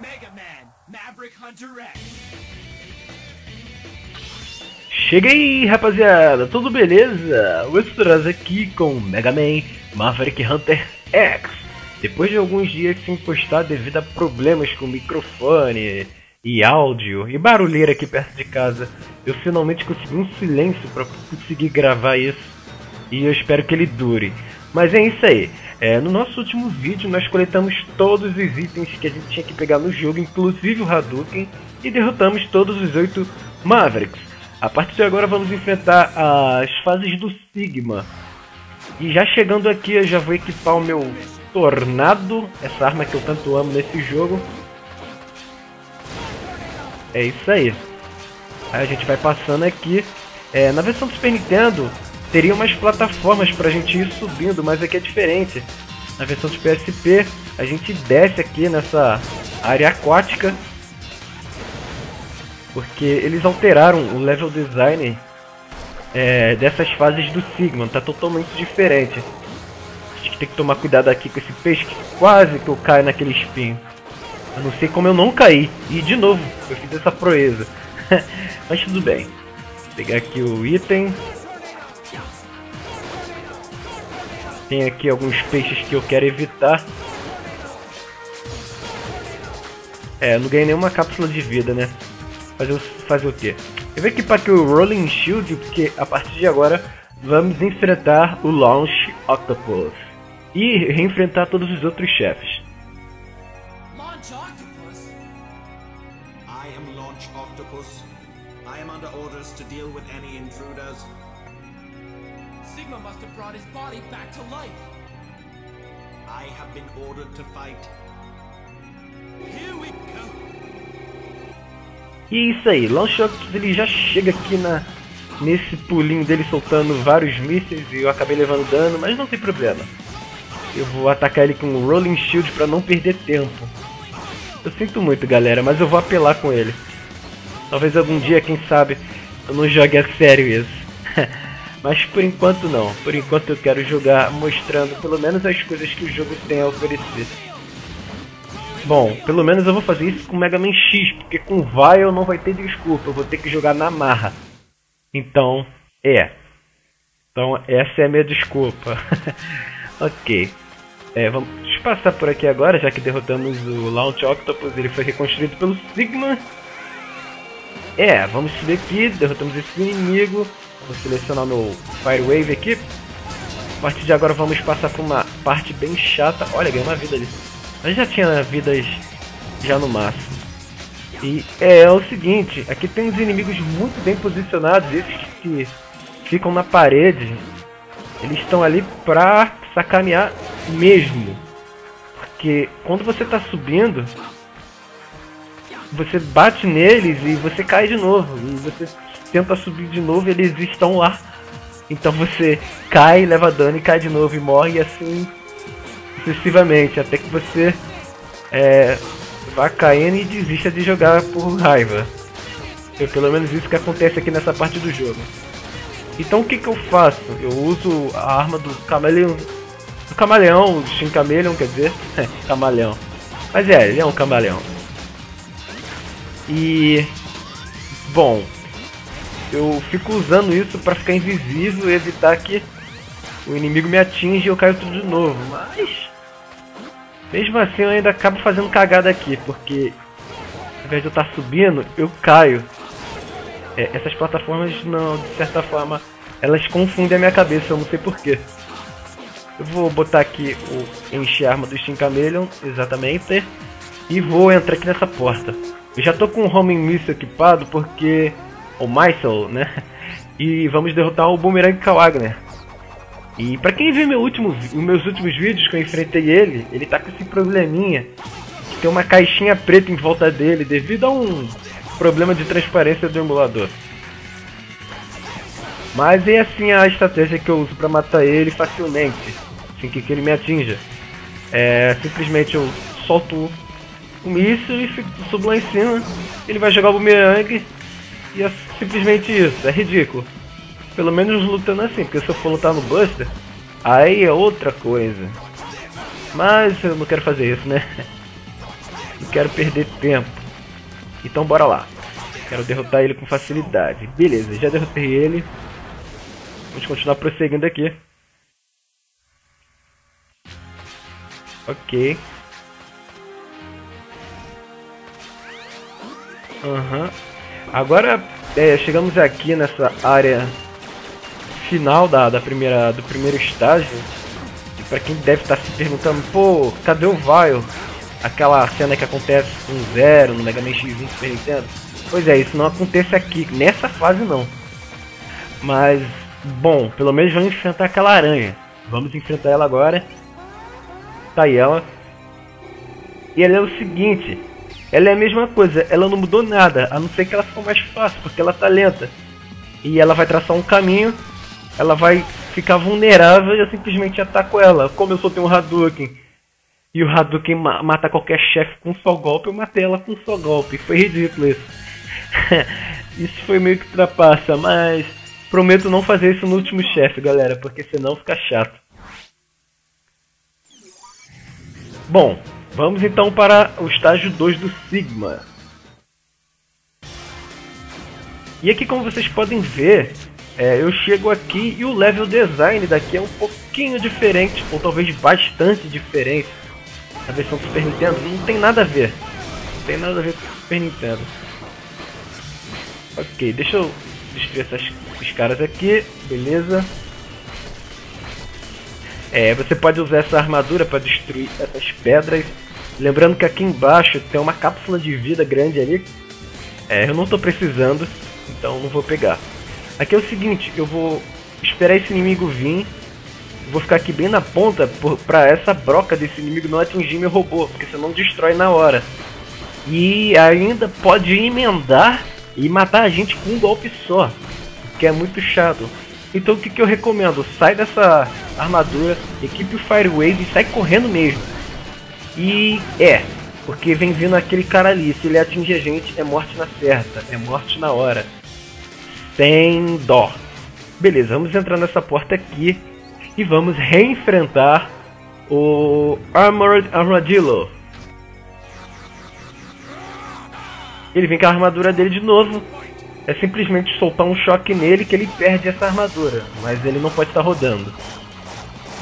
Mega Man, Maverick Hunter X. Cheguei, rapaziada, tudo beleza? O Extras aqui com Mega Man Maverick Hunter X. Depois de alguns dias sem postar devido a problemas com microfone e áudio e barulheira aqui perto de casa, eu finalmente consegui um silêncio para conseguir gravar isso e eu espero que ele dure. Mas é isso aí. É, no nosso último vídeo nós coletamos todos os itens que a gente tinha que pegar no jogo, inclusive o Hadouken, e derrotamos todos os oito Mavericks. A partir de agora vamos enfrentar as fases do Sigma. E já chegando aqui eu já vou equipar o meu Tornado, essa arma que eu tanto amo nesse jogo. É isso aí. Aí a gente vai passando aqui. É, na versão do Super Nintendo teria umas plataformas pra gente ir subindo, mas aqui é diferente. Na versão do PSP a gente desce aqui nessa área aquática. Porque eles alteraram o level design é, dessas fases do Sigma, tá totalmente diferente. A gente tem que tomar cuidado aqui com esse peixe que quase que eu caio naquele espinho. Eu não sei como eu não caí. E de novo, eu fiz essa proeza. Mas tudo bem. Vou pegar aqui o item. Tem aqui alguns peixes que eu quero evitar. É, não ganhei nenhuma cápsula de vida, né? Fazer, fazer o quê? Eu vou equipar aqui o Rolling Shield, porque a partir de agora vamos enfrentar o Launch Octopus. E reenfrentar todos os outros chefes. Launch Octopus? I am Launch Octopus. I am under orders to deal with brought his body back to life. I have been ordered to fight. Here we go. E é isso aí, Launch Octopus ele já chega aqui na nesse pulinho dele soltando vários mísseis e eu acabei levando dano, mas não tem problema. Eu vou atacar ele com o Rolling Shield para não perder tempo. Eu sinto muito, galera, mas eu vou apelar com ele. Talvez algum dia, quem sabe, eu não jogue a sério isso. Mas por enquanto não. Por enquanto eu quero jogar mostrando pelo menos as coisas que o jogo tem a oferecer. Bom, pelo menos eu vou fazer isso com Mega Man X, porque com Vile não vai ter desculpa, eu vou ter que jogar na marra. Então, é. Então, essa é a minha desculpa. ok. É, vamos passar por aqui agora, já que derrotamos o Launch Octopus, ele foi reconstruído pelo Sigma. É, vamos subir aqui, derrotamos esse inimigo. Vou selecionar meu Fire Wave aqui. A partir de agora vamos passar por uma parte bem chata. Olha, ganhei uma vida ali. Mas já tinha vidas já no máximo. E é, é o seguinte, aqui tem uns inimigos muito bem posicionados, esses que ficam na parede, eles estão ali pra sacanear mesmo. Porque quando você tá subindo, você bate neles e você cai de novo. E você tenta subir de novo e eles estão lá. Então você cai, leva dano e cai de novo e morre e assim sucessivamente, até que você é, vá caindo e desista de jogar por raiva. É pelo menos isso que acontece aqui nessa parte do jogo. Então o que, que eu faço? Eu uso a arma do camaleão. Do camaleão, do Shin Camaleon, quer dizer? camaleão. Mas é, ele é um camaleão. E. Bom. Eu fico usando isso pra ficar invisível e evitar que o inimigo me atinja e eu caio tudo de novo. Mas. Mesmo assim eu ainda acabo fazendo cagada aqui, porque ao invés de eu estar subindo, eu caio. É, essas plataformas não, de certa forma, elas confundem a minha cabeça, eu não sei porquê. Eu vou botar aqui o encher arma do Steam Chameleon, exatamente, e vou entrar aqui nessa porta. Eu já tô com o Homing Missile equipado porque... o Missile, né? E vamos derrotar o Boomerang Kawagner. E pra quem viu meu último, meus últimos vídeos que eu enfrentei ele, ele tá com esse probleminha. Que tem uma caixinha preta em volta dele devido a um problema de transparência do emulador. Mas é assim a estratégia que eu uso para matar ele facilmente, sem que, que ele me atinja. É, simplesmente eu solto o míssil e subo lá em cima, ele vai jogar o bumerangue e é simplesmente isso, é ridículo. Pelo menos lutando assim, porque se eu for lutar no Buster, aí é outra coisa. Mas eu não quero fazer isso, né? Não quero perder tempo. Então bora lá. Quero derrotar ele com facilidade. Beleza, já derrotei ele. Vamos continuar prosseguindo aqui. Ok. Uhum. Agora é, chegamos aqui nessa área final da, da primeira, do primeiro estágio. E pra quem deve estar tá se perguntando, pô, cadê o Vile? Aquela cena que acontece com Zero no Mega Man X1 Super Nintendo. Pois é, isso não acontece aqui, nessa fase não. Mas, bom, pelo menos vamos enfrentar aquela aranha. Vamos enfrentar ela agora. Tá aí ela. E ela é o seguinte, ela é a mesma coisa, ela não mudou nada, a não ser que ela ficou mais fácil, porque ela tá lenta. E ela vai traçar um caminho, ela vai ficar vulnerável e eu simplesmente ataco ela. Como eu só tenho um Hadouken e o Hadouken ma mata qualquer chefe com um só golpe, eu matei ela com um só golpe. Foi ridículo isso. isso foi meio que trapaça, mas prometo não fazer isso no último chefe, galera, porque senão fica chato. Bom, Vamos então para o estágio 2 do Sigma. E aqui como vocês podem ver, é, eu chego aqui e o level design daqui é um pouquinho diferente, ou talvez bastante diferente da versão do Super Nintendo. Não tem nada a ver. Não tem nada a ver com o Super Nintendo. Ok, deixa eu destruir essas, esses caras aqui, beleza. É, você pode usar essa armadura para destruir essas pedras Lembrando que aqui embaixo tem uma cápsula de vida grande ali. É, eu não estou precisando, então não vou pegar. Aqui é o seguinte, eu vou esperar esse inimigo vir. Vou ficar aqui bem na ponta para essa broca desse inimigo não atingir meu robô, porque senão destrói na hora. E ainda pode emendar e matar a gente com um golpe só, que é muito chato. Então o que, que eu recomendo? Sai dessa armadura, equipe o Fire Wave e sai correndo mesmo. E é, porque vem vindo aquele cara ali, se ele atingir a gente, é morte na certa, é morte na hora. Sem dó. Beleza, vamos entrar nessa porta aqui e vamos reenfrentar o Armored Armadillo. Ele vem com a armadura dele de novo. É simplesmente soltar um choque nele que ele perde essa armadura, mas ele não pode estar rodando.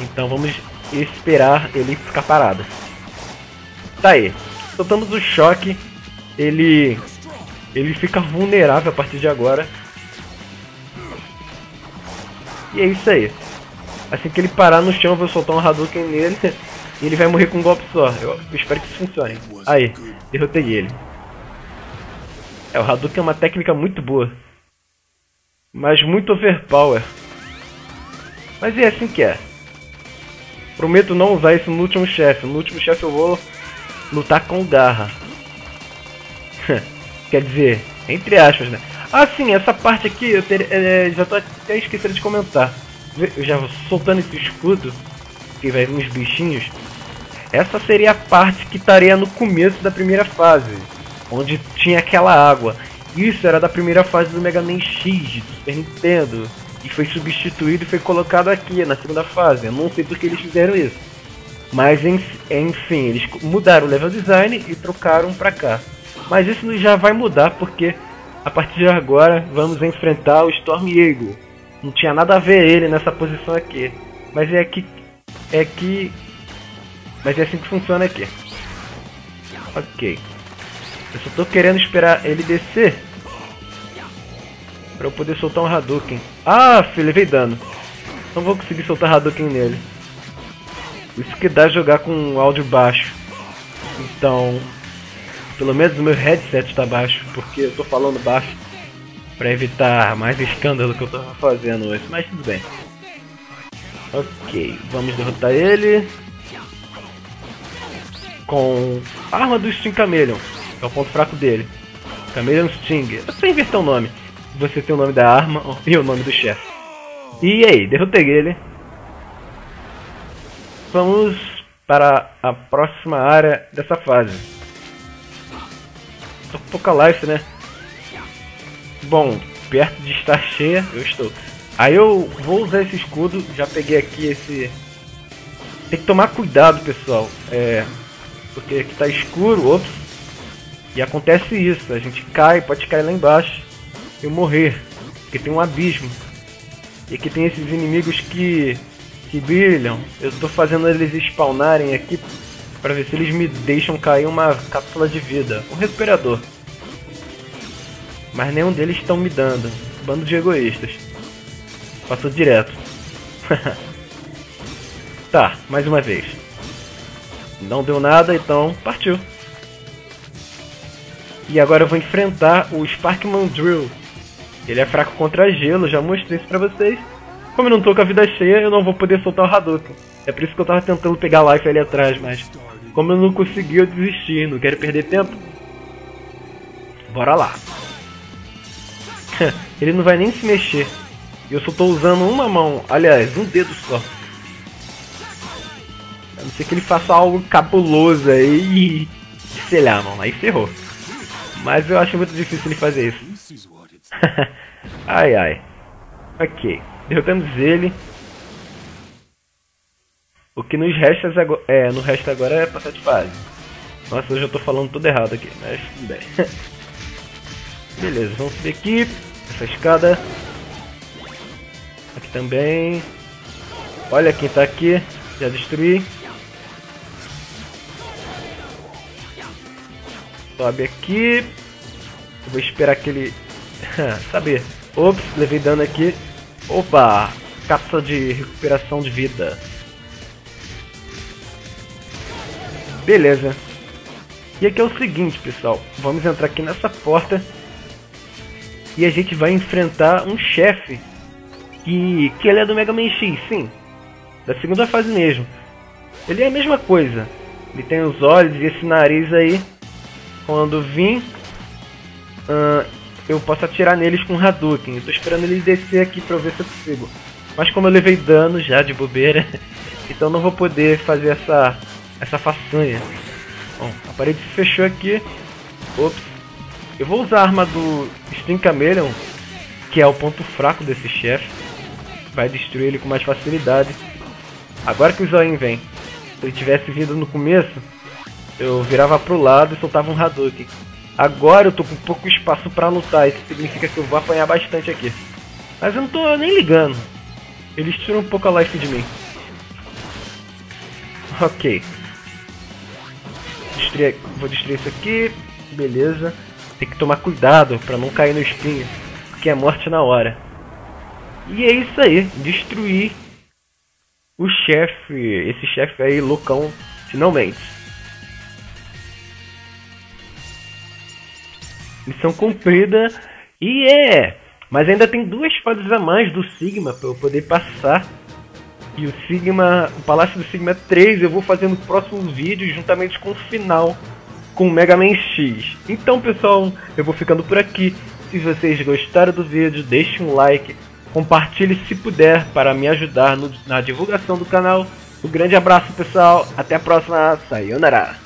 Então vamos esperar ele ficar parado. Tá aí. Soltamos o choque. Ele. Ele fica vulnerável a partir de agora. E é isso aí. Assim que ele parar no chão, eu vou soltar um Hadouken nele. E ele vai morrer com um golpe só. Eu, espero que isso funcione. Aí, derrotei ele. É, o Hadouken é uma técnica muito boa. Mas muito overpower. Mas é assim que é. Prometo não usar isso no último chefe. No último chefe eu vou lutar com garra. Quer dizer, entre aspas, né? Ah, sim, essa parte aqui eu ter, é, já tô até esquecendo de comentar. Eu já soltando esse escudo, que vai vir uns bichinhos. Essa seria a parte que estaria no começo da primeira fase, onde tinha aquela água. Isso era da primeira fase do Mega Man X, do Super Nintendo, e foi substituído e foi colocado aqui na segunda fase. Eu não sei porque eles fizeram isso. Mas enfim, eles mudaram o level design e trocaram pra cá. Mas isso já vai mudar porque a partir de agora vamos enfrentar o Storm Eagle. Não tinha nada a ver ele nessa posição aqui. Mas é aqui. É que. Mas é assim que funciona aqui. Ok. Eu só tô querendo esperar ele descer. Pra eu poder soltar um Hadouken. Ah, filho, levei dano. Não vou conseguir soltar Hadouken nele. Isso que dá jogar com áudio baixo. Então, pelo menos o meu headset está baixo, porque eu tô falando baixo para evitar mais escândalo que eu tô fazendo hoje, mas tudo bem. Ok, vamos derrotar ele com a arma do Sting Chameleon, que é o ponto fraco dele. Chameleon Sting. Eu sei inverter o nome. Você tem o nome da arma e o nome do chefe. E aí, derrotei ele. Vamos para a próxima área dessa fase. Tô com pouca life, né? Bom, perto de estar cheia, eu estou. Aí eu vou usar esse escudo, já peguei aqui esse... Tem que tomar cuidado, pessoal. É... Porque aqui tá escuro, ops. E acontece isso, a gente cai, pode cair lá embaixo e morrer, porque tem um abismo. E aqui tem esses inimigos que, que brilham. Eu estou fazendo eles spawnarem aqui para ver se eles me deixam cair uma cápsula de vida, um respirador. Mas nenhum deles estão me dando. Bando de egoístas. Passou direto. tá, mais uma vez. Não deu nada, então partiu. E agora eu vou enfrentar o Sparkman Drill. Ele é fraco contra gelo, já mostrei isso pra vocês. Como eu não tô com a vida cheia, eu não vou poder soltar o Hadouken. É por isso que eu tava tentando pegar life ali atrás, mas... Como eu não consegui, eu desisti. Não quero perder tempo. Bora lá. Ele não vai nem se mexer. E eu só tô usando uma mão. Aliás, um dedo só. A não ser que ele faça algo cabuloso aí e... Sei lá, mano. Aí ferrou. Mas eu acho muito difícil ele fazer isso. ai, ai. Ok. Derrotamos ele. O que nos resta agora, é, no resta agora é passar de fase. Nossa, eu já tô falando tudo errado aqui, mas tudo bem. Beleza, vamos subir aqui. Essa escada. Aqui também. Olha quem tá aqui. Já destruí. Sobe aqui. Eu vou esperar que ele... Saber. Ops, levei dano aqui. Opa! Cápsula de recuperação de vida. Beleza. E aqui é o seguinte, pessoal. Vamos entrar aqui nessa porta. E a gente vai enfrentar um chefe. Que, que ele é do Mega Man X, sim. Da segunda fase mesmo. Ele é a mesma coisa. Ele tem os olhos e esse nariz aí. Quando vim, uh, eu posso atirar neles com Hadouken. Eu tô esperando ele descer aqui pra ver se eu consigo. Mas como eu levei dano já de bobeira, então não vou poder fazer essa, essa façanha. Bom, a parede se fechou aqui. Ops. Eu vou usar a arma do Sting Chameleon, que é o ponto fraco desse chefe. Vai destruir ele com mais facilidade. Agora que o Zoin vem. Se ele tivesse vindo no começo, eu virava pro lado e soltava um Hadouken. Agora eu tô com pouco espaço para lutar, isso significa que eu vou apanhar bastante aqui. Mas eu não tô nem ligando. Eles tiram um pouco a life de mim. Ok. Vou destruir isso aqui. Beleza. Tem que tomar cuidado para não cair no espinho. Porque é morte na hora. E é isso aí. Destruir o chefe. Esse chefe aí, loucão, finalmente. Missão cumprida. E é! Mas ainda tem duas fases a mais do Sigma para eu poder passar. E o Sigma, o Palácio do Sigma 3 eu vou fazer no próximo vídeo juntamente com o final com o Mega Man X. Então pessoal, eu vou ficando por aqui. Se vocês gostaram do vídeo, deixe um like, compartilhe se puder para me ajudar no, na divulgação do canal. Um grande abraço pessoal, até a próxima, sayonara!